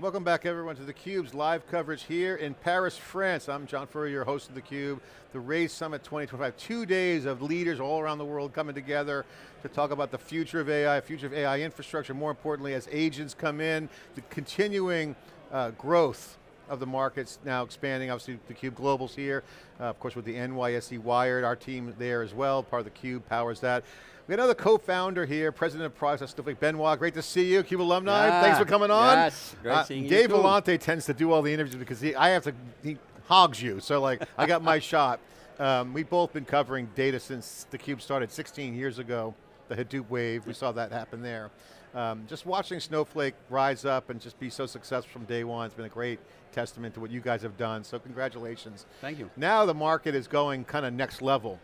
Welcome back everyone to theCUBE's live coverage here in Paris, France. I'm John Furrier, your host of theCUBE. The Raise Summit 2025, two days of leaders all around the world coming together to talk about the future of AI, future of AI infrastructure, more importantly as agents come in, the continuing uh, growth of the markets now expanding, obviously theCUBE Global's here, uh, of course with the NYSE Wired, our team there as well, part of theCUBE powers that. We got another co-founder here, president of products at Snowflake, Benoit, great to see you, CUBE alumni, yeah, thanks for coming on. Yes, great uh, seeing Dave you Vellante tends to do all the interviews because he, I have to, he hogs you, so like, I got my shot. Um, we've both been covering data since theCUBE started 16 years ago, the Hadoop wave, we saw that happen there. Um, just watching Snowflake rise up and just be so successful from day one, it's been a great testament to what you guys have done, so congratulations. Thank you. Now the market is going kind of next level.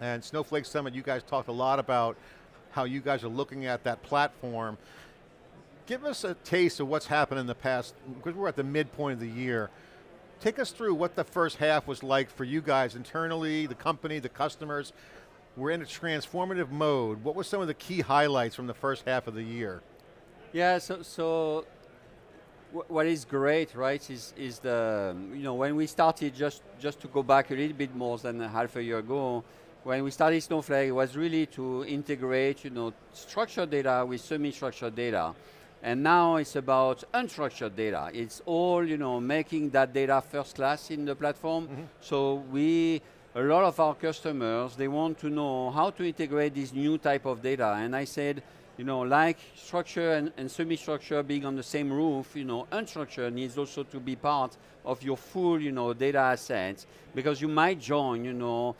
And Snowflake Summit, you guys talked a lot about how you guys are looking at that platform. Give us a taste of what's happened in the past, because we're at the midpoint of the year. Take us through what the first half was like for you guys internally, the company, the customers. We're in a transformative mode. What were some of the key highlights from the first half of the year? Yeah, so, so what is great, right, is, is the, you know, when we started, just, just to go back a little bit more than half a year ago, when we started Snowflake, it was really to integrate, you know, structured data with semi-structured data. And now it's about unstructured data. It's all, you know, making that data first class in the platform. Mm -hmm. So we, a lot of our customers, they want to know how to integrate this new type of data. And I said, you know, like structure and, and semi-structure being on the same roof, you know, unstructured needs also to be part of your full, you know, data assets because you might join, you know,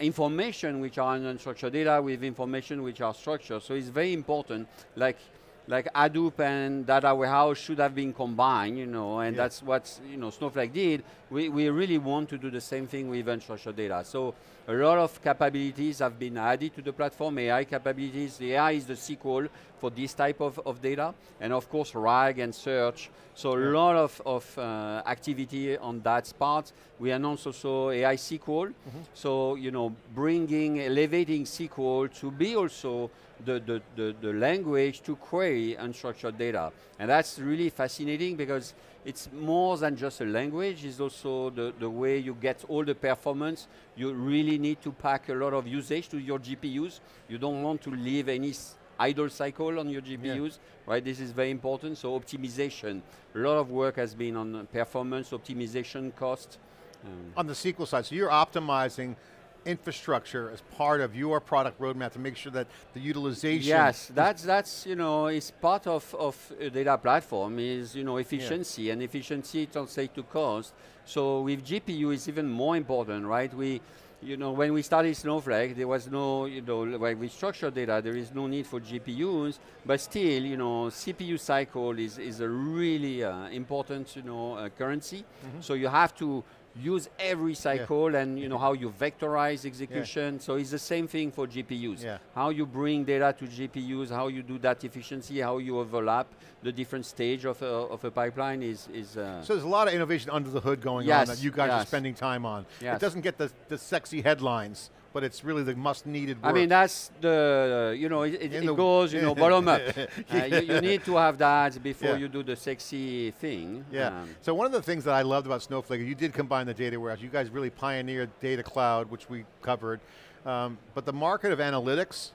information which are unstructured data with information which are structured. So it's very important, like like Hadoop and data warehouse should have been combined, you know, and yeah. that's what you know Snowflake did. We, we really want to do the same thing with unstructured data. So a lot of capabilities have been added to the platform, AI capabilities. The AI is the SQL for this type of, of data, and of course RAG and search. So a lot of, of uh, activity on that part. We announced also AI SQL. Mm -hmm. So, you know, bringing, elevating SQL to be also the, the, the, the, language to query unstructured data. And that's really fascinating because it's more than just a language, it's also the, the way you get all the performance. You really need to pack a lot of usage to your GPUs. You don't want to leave any idle cycle on your GPUs, yeah. right? This is very important, so optimization. A lot of work has been on performance, optimization, cost. Um, on the SQL side, so you're optimizing infrastructure as part of your product roadmap to make sure that the utilization. Yes, that's that's you know is part of of a data platform is you know efficiency yeah. and efficiency translates to cost. So with GPU it's even more important, right? We you know, when we started Snowflake, there was no, you know, when we structure data, there is no need for GPUs, but still, you know, CPU cycle is, is a really uh, important, you know, uh, currency. Mm -hmm. So you have to use every cycle yeah. and you know how you vectorize execution. Yeah. So it's the same thing for GPUs. Yeah. How you bring data to GPUs, how you do that efficiency, how you overlap the different stage of a, of a pipeline is... is uh so there's a lot of innovation under the hood going yes. on that you guys yes. are spending time on. Yes. It doesn't get the, the sexy headlines but it's really the must needed work. I mean, that's the, you know, it, it, it goes, you know, bottom up. Uh, you, you, need to have that before yeah. you do the sexy thing. Yeah, um, so one of the things that I loved about Snowflake, you did combine the data warehouse. You guys really pioneered data cloud, which we covered. Um, but the market of analytics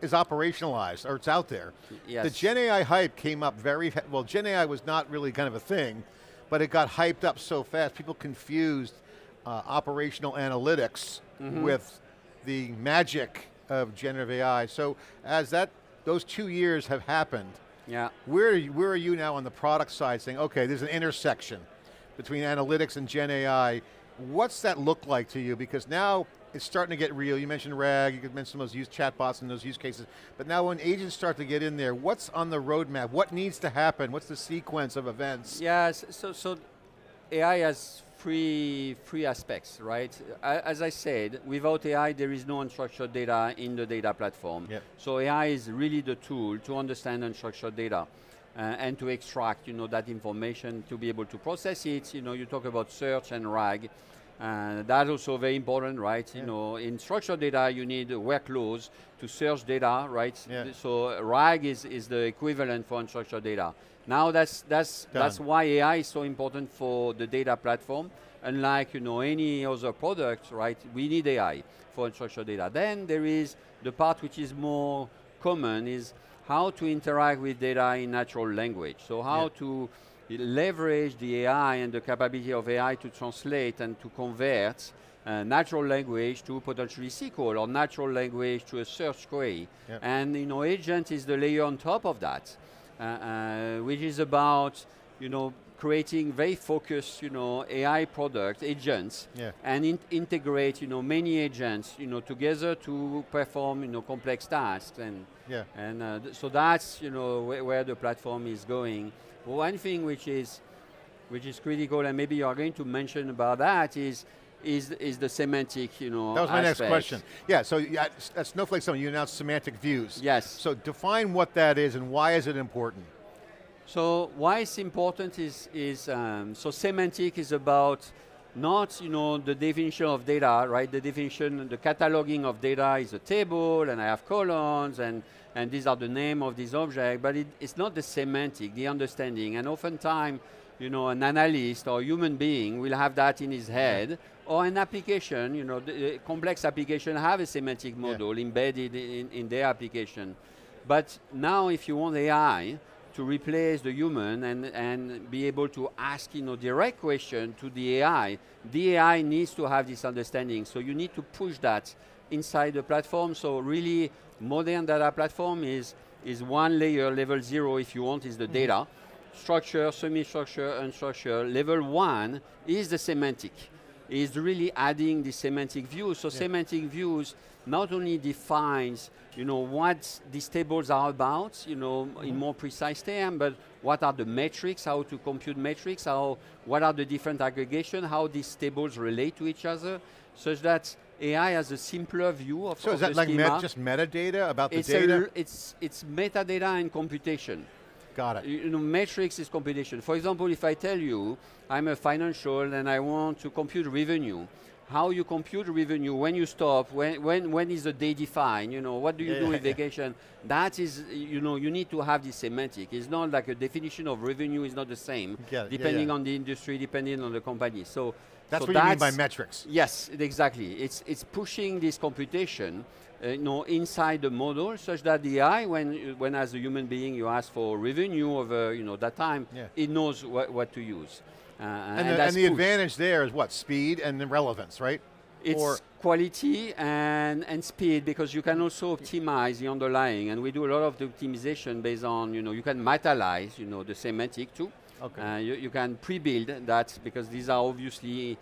is operationalized, or it's out there. Yes. The Gen AI hype came up very, well Gen AI was not really kind of a thing, but it got hyped up so fast, people confused uh, operational analytics mm -hmm. with the magic of generative AI. So as that, those two years have happened, yeah. where, are you, where are you now on the product side saying, okay, there's an intersection between analytics and Gen AI. What's that look like to you? Because now it's starting to get real. You mentioned RAG, you mentioned some of those use chatbots and those use cases. But now when agents start to get in there, what's on the roadmap? What needs to happen? What's the sequence of events? Yes, so, so AI has three, three aspects, right? As I said, without AI, there is no unstructured data in the data platform. Yep. So AI is really the tool to understand unstructured data. Uh, and to extract, you know, that information to be able to process it. You know, you talk about search and RAG. Uh, that's also very important, right? Yeah. You know, in structured data, you need workloads to search data, right? Yeah. So RAG is, is the equivalent for unstructured data. Now that's that's that's why AI is so important for the data platform. Unlike you know any other product, right? We need AI for unstructured data. Then there is the part which is more common is how to interact with data in natural language. So how Yeah. to leverage the AI and the capability of AI to translate and to convert uh, natural language to potentially SQL or natural language to a search query. Yep. And you know, agent is the layer on top of that, uh, uh, which is about you know creating very focused you know AI product agents Yeah. and in- integrate you know many agents you know together to perform you know complex tasks and Yeah. and uh, th- so that's you know wh- where the platform is going. One thing which is which is critical, and maybe you are going to mention about that is is is the semantic you know. That was my next question. Yeah, so at Snowflake Summit, you announced semantic views. Yes. So define what that is and why is it important? So why it's important is is um, so semantic is about not you know the definition of data, right? The definition, the cataloging of data is a table, and I have columns, and and these are the name of these objects. But it, it's not the semantic, the understanding, and oftentimes. You know, an analyst or human being will have that in his head, or an application. You know, the, the complex application have a semantic model embedded in, in their application. But now, if you want AI to replace the human and, and be able to ask you know, direct question to the AI, the AI needs to have this understanding. So you need to push that inside the platform. So really, modern data platform is, is one layer, level zero if you want, is the mm-hmm. data. Structure, semi-structure, unstructured. Level one is the semantic is really adding the semantic views. So semantic views not only defines, you know, what these tables are about, you know, in mm-hmm. more precise terms but what are the metrics, how to compute metrics, how, what are the different aggregation, how these tables relate to each other, such that AI has a simpler view of, So of is that like met, just metadata about the it's, data? A, it's, it's metadata and computation. Got it. You know, metrics is computation. For example, if I tell you I'm a financial and I want to compute revenue, how you compute revenue, when you stop, when, when, when is the day defined, you know, what do you Yeah, do with yeah. vacation? That is, you know, you need to have this semantic. It's not like a definition of revenue is not the same, Yeah, depending on the industry, depending on the company. So That's so what you mean by metrics. Yes, exactly. It's it's pushing this computation, uh, you know, inside the model, such that the AI, when when as a human being you ask for revenue over, you know, that time, Yeah. it knows what, what to use. Uh, And, the, and the advantage there is what? Speed and the relevance, right? It's or- quality and, and speed because you can also optimize the underlying, and we do a lot of the optimization based on, you know, you can materialize, you know, the semantic too. Okay. Uh, you, you can pre-build that because these are obviously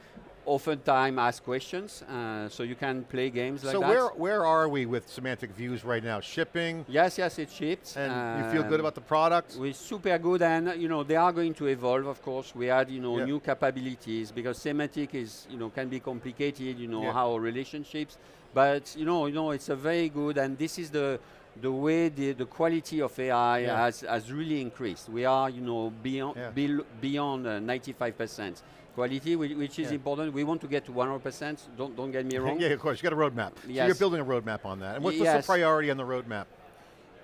oftentimes asked questions, uh, so you can play games like so that. where where are we with semantic views right now? Shipping, Yes, yes, it's shipped. and you feel good Um, about the product? We're super good, and you know they are going to evolve. Of course, we add you know Yeah. new capabilities because semantic is you know can be complicated. You know Yeah. how relationships, but you know you know it's a very good, and this is the the way the, the quality of AI Yeah. has, has really increased. We are you know beyond bel- beyond uh, 95% quality, which, is Yeah. important. We want to get to 100%. Don't don't get me wrong. yeah, of course. You got a roadmap. So you're building a roadmap on that. And what's, what's the priority on the roadmap?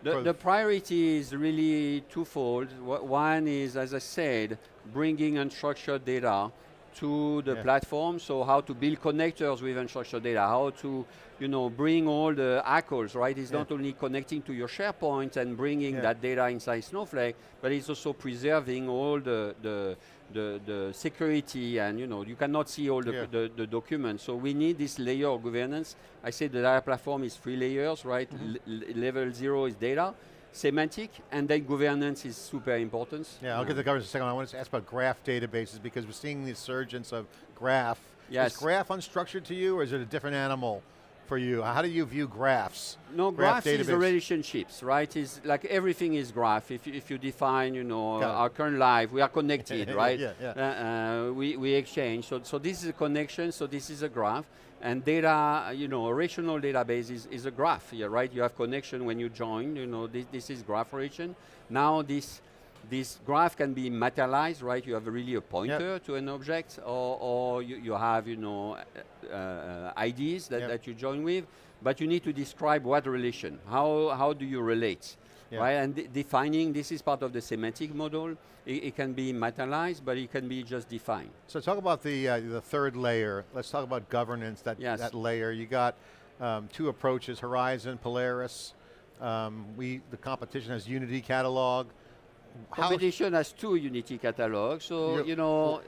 The, the priority is really twofold. One is, as I said, bringing unstructured data to the Yeah. platform. So how to build connectors with unstructured data, how to, you know, bring all the ACLs, right? It's Yeah. not only connecting to your SharePoint and bringing Yeah. that data inside Snowflake, but it's also preserving all the, the, the, the security and, you know, you cannot see all the, the, the documents. So we need this layer of governance. I said the data platform is three layers, right? Mm-hmm. L- l- level zero is data, semantic, and then governance is super important. Yeah, I'll get the governance in a second. I want to ask about graph databases because we're seeing the surgence of graph. Yes. Is graph unstructured to you or is it a different animal for you? How do you view graphs? No, Graph graph is the relationships, right? Is like everything is graph. If you, if you define, you know, Got it. our current life, we are connected, right? Yeah, yeah. Uh, uh, we, we exchange. So, so this is a connection. So this is a graph. And data, you know, a relational database is, is a graph, yeah, right? You have connection when you join. You know, this, this is graph relation. Now this this graph can be materialized, right? You have really a pointer to an object, or, or you, you have, you know, uh, uh, IDs that, Yep. that you join with, but you need to describe what relation. How, how do you relate? Yeah. Right, and de- defining this is part of the semantic model. It, it can be materialized, but it can be just defined. So talk about the uh, the third layer. Let's talk about governance. That Yes. that layer. You got um, two approaches: Horizon, Polaris. Um, we the competition has Unity catalog. Competition has two Unity catalogs, so You- know.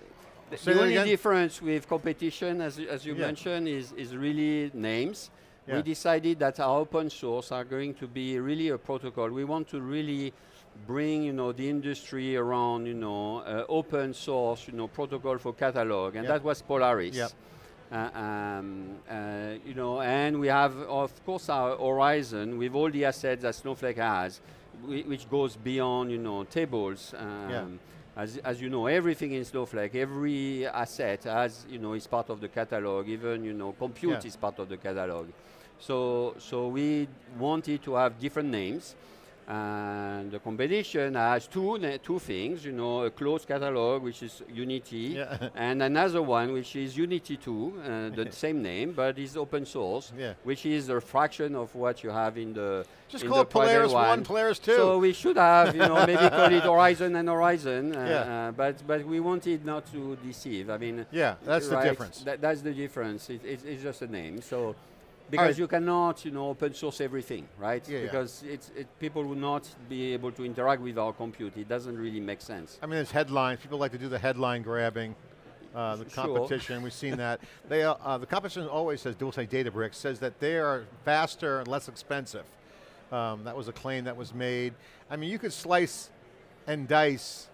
the- the only again? difference with competition, as, you- as you Yeah. mentioned, is, is really names. Yeah. We decided that our open source are going to be really a protocol. We want to really bring, you know, the industry around, you know, uh, open source, you know, protocol for catalog, and Yeah. that was Polaris. Uh, um, uh, and we have, of course, our Horizon with all the assets that Snowflake has, which goes beyond, you know, tables. Um, Yeah. As, as you know, everything in Snowflake, every asset has, you know, is part of the catalog. Even, you know, compute Yeah. is part of the catalog. So, so we wanted to have different names. And the competition has two, two things, you know, a closed catalog, which is Unity, Yeah. and another one, which is Unity 2, uh, the same name, but is open source, Yeah. which is a fraction of what you have in the Just in call the it Polaris private one, Polaris two. So we should have, you know, maybe call it Horizon and Horizon, uh, Yeah. uh, but but we wanted not to deceive. I mean, yeah, that's the difference. That, that's the difference. It, it, it's just a name. So right. because you cannot, you know, open source everything, right? Yeah, yeah. because it's it, people will not be able to interact with our compute. It doesn't really make sense. I mean, there's headlines. People like to do the headline grabbing. Uh, the Sure. competition, we've seen that. They, uh, uh, the competition always says, we'll say Databricks, says that they are faster and less expensive. Um, that was a claim that was made. I mean, you could slice and dice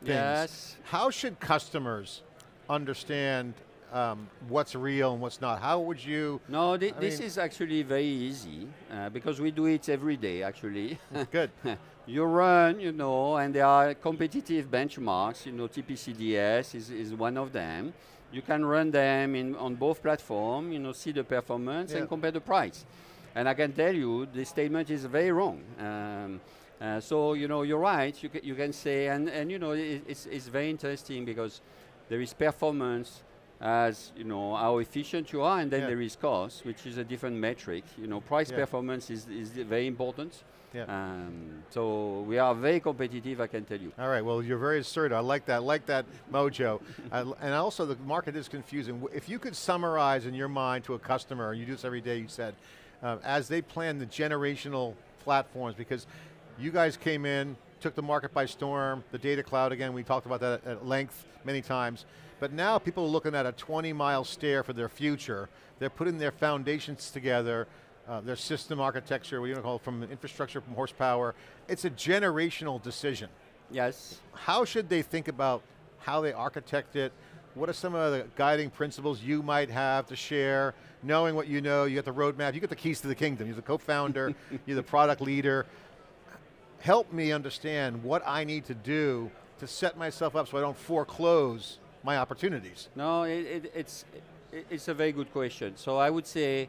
things. Yes. How should customers understand um, what's real and what's not? How would you, No, I this mean- is actually very easy uh, because we do it every day. Actually, good, you run, you know, and there are competitive benchmarks. You know, TPCDS is, is one of them. You can run them in on both platforms. You know, see the performance Yeah. and compare the price. And I can tell you, this statement is very wrong. Um, uh, so you know, you're right. You, ca- you can say, and, and you know, it, it's, it's very interesting because there is performance as you know how efficient you are, and then Yeah. there is cost, which is a different metric. You know, price Yeah. performance is, is very important. Yeah. Um, so we are very competitive, I can tell you. All right, well, you're very assertive. I like that. I like that mojo. I and also, the market is confusing. If you could summarize in your mind to a customer, and you do this every day, you said, uh, as they plan the generational platforms, because you guys came in, took the market by storm, the data cloud, again, we talked about that at length many times, but now people are looking at a 20 mile stare for their future. They're putting their foundations together, uh, their system architecture, what you call it, from infrastructure, from horsepower. It's a generational decision Yes. how should they think about how they architect it? What are some of the guiding principles you might have to share? Knowing what you know, you got the roadmap, you got the keys to the kingdom. You're the co-founder, you're the product leader. Help me understand what I need to do to set myself up so I don't foreclose my opportunities. No, it, it, it's it, it's a very good question. So I would say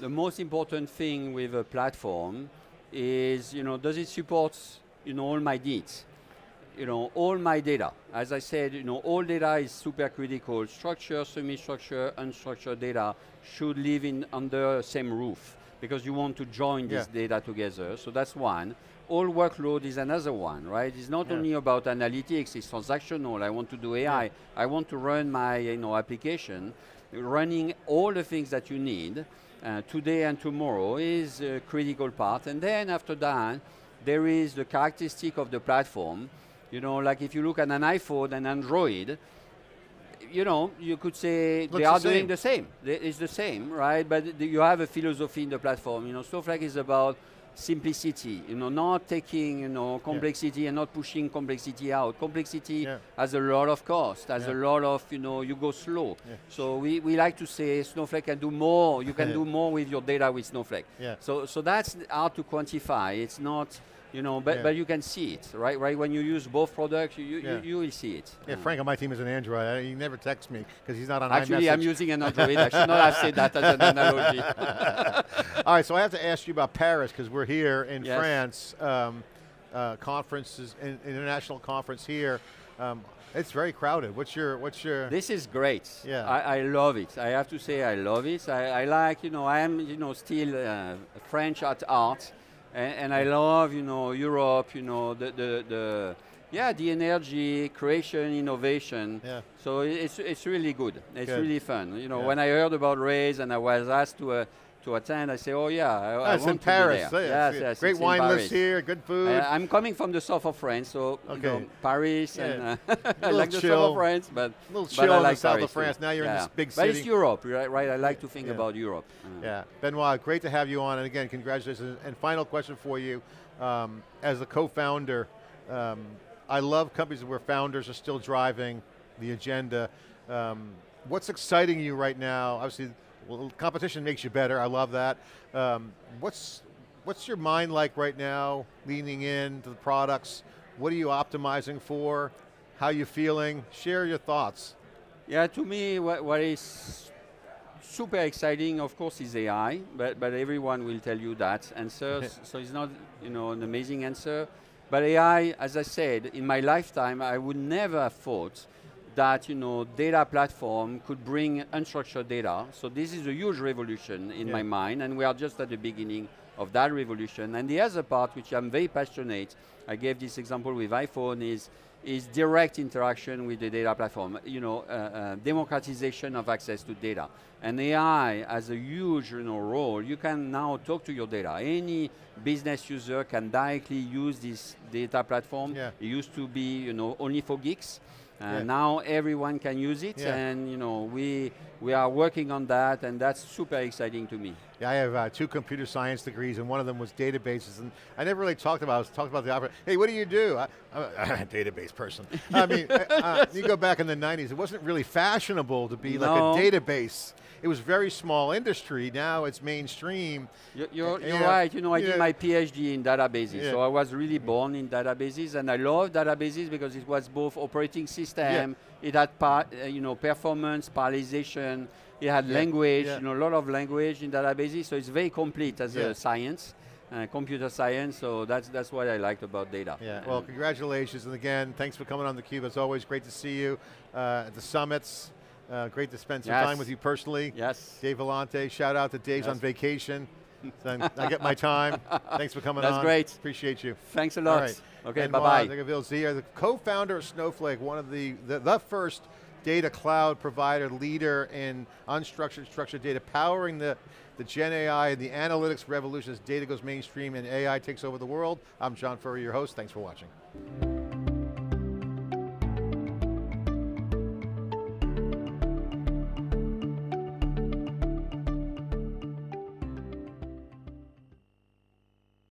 the most important thing with a platform is you know does it support you know all my needs, you know all my data. As I said, you know all data is super critical. Structure, semi-structure, unstructured data should live in under same roof because you want to join this data together. So that's one. All workload is another one, right? It's not Yeah. only about analytics, it's transactional. I want to do AI. I want to run my you know, application. Running all the things that you need uh, today and tomorrow is a critical part. And then after that, there is the characteristic of the platform. You know, like if you look at an iPhone and Android, you know, you could say Looks they the are doing the same. It's the same, right? But you have a philosophy in the platform. You know, Snowflake is about simplicity. You know, not taking you know complexity and not pushing complexity out. Complexity Yeah. has a lot of cost. Has Yeah. a lot of you know you go slow. Yeah. So we, we like to say Snowflake can do more. You can Yeah. do more with your data with Snowflake. Yeah. So so that's hard to quantify. It's not. You know, but, Yeah. but you can see it, right? Right when you use both products, you, you, Yeah. you, you will see it. Yeah, Uh, Frank on my team is an Android. I- He never texts me because he's not on Actually, I'm using an Android. I should not have said that as an analogy. All right, so I have to ask you about Paris because we're here in Yes. France. Um, uh, conferences, in, international conference here. Um, it's very crowded. What's your, what's your? This is great. Yeah. I, I love it. I have to say I love it. I, I like, you know, I am, you know, still uh, French at heart, and, and, I love, you know, Europe, you know, the, the, the yeah, the energy, creation, innovation. Yeah. So it's, it's really good. It's good. really fun. You know, yeah. when I heard about Raise and I was asked to, uh, to attend, I say, oh yeah, I, oh, I want in Paris. be there. Yes, yes, Great wine list here, good food. Uh, I'm coming from the south of France, so okay. you know, Paris yeah. and uh, I like chill. the south of France, but a little but chill I in like the south Paris of France. Too. Now you're yeah. in this big but city. But it's Europe, right? Right. I like to think yeah. about Europe. Uh. Yeah, Benoit, great to have you on, and again, congratulations. And final question for you, um, as a co-founder, um, I love companies where founders are still driving the agenda. Um, what's exciting you right now? Obviously, well, competition makes you better. I love that. Um, what's what's your mind like right now, leaning into the products? What are you optimizing for? How you feeling? Share your thoughts. Yeah, to me, what, what is super exciting, of course, is AI, but, but everyone will tell you that answer, so it's not you know, an amazing answer. But AI, as I said, in my lifetime, I would never have thought that you know data platform could bring unstructured data. So this is a huge revolution in yeah. my mind, and we are just at the beginning of that revolution. And the other part, which I'm very passionate, I gave this example with iPhone, is is direct interaction with the data platform. You know, uh, uh, democratization of access to data. And AI has a huge you know, role. You can now talk to your data. Any business user can directly use this data platform. Yeah. It used to be you know, only for geeks. Uh, yeah. Now everyone can use it, yeah. and you know we we are working on that, and that's super exciting to me. Yeah, I have uh, two computer science degrees, and one of them was databases, and I never really talked about. It, I was talked about the opera. Hey, what do you do? I, am a database person. I mean, uh, uh, you go back in the '90s, it wasn't really fashionable to be no. like a database. It was very small industry. Now it's mainstream. You're, you're, you're right. You know, I did my PhD in databases, yeah. so I was really born in databases, and I love databases because it was both operating system, yeah. It had part, uh, you know performance, parallelization, it had yeah. language, yeah. you know, a lot of language in databases, so it's very complete as yeah. a science. Uh, computer science, so that's that's what I liked about data. Yeah, well, congratulations, and again, thanks for coming on theCUBE. It's always great to see you uh, at the summits. Uh, great to spend some yes. time with you personally. Yes. Dave Vellante, shout out to Dave's yes. on vacation. I get my time. Thanks for coming That's on. great. Appreciate you. Thanks a lot. Right. Okay, bye-bye. Zia, the co-founder of Snowflake, one of the, the, the first data cloud provider, leader in unstructured, structured data, powering the, the Gen AI and the analytics revolution as data goes mainstream and AI takes over the world. I'm John Furrier, your host. Thanks for watching.